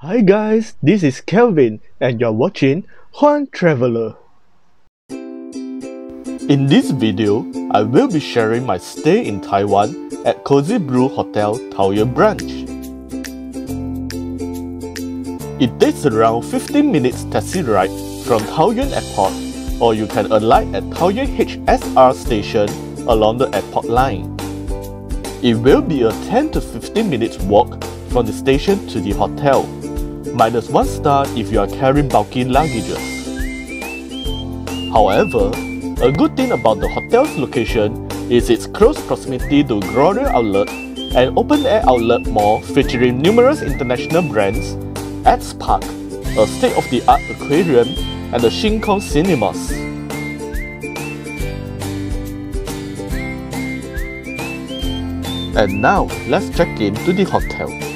Hi guys, this is Kelvin and you're watching Huang Traveller. In this video, I will be sharing my stay in Taiwan at Cozzi Blu Hotel Taoyuan branch. It takes around 15 minutes taxi ride from Taoyuan Airport or you can alight at Taoyuan HSR station along the airport line. It will be a 10 to 15 minutes walk from the station to the hotel, minus 1 star if you are carrying bulky luggages. However, a good thing about the hotel's location is its close proximity to Gloria Outlet, an open-air outlet mall featuring numerous international brands, Xpark, a state-of-the-art aquarium, and the Shin Kong Cinemas. And now, let's check in to the hotel.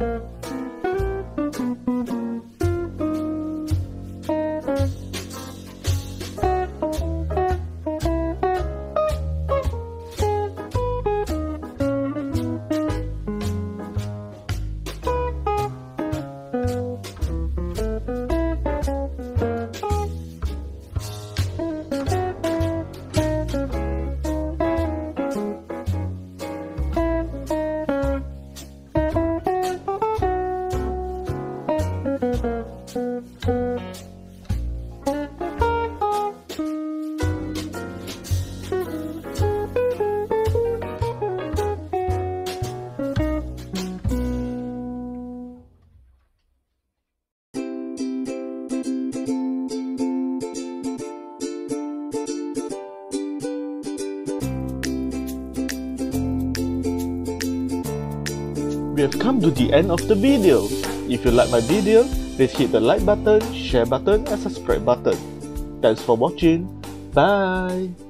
了。Have come to the end of the video. If you like my video, please hit the like button, share button and subscribe button. Thanks for watching. Bye.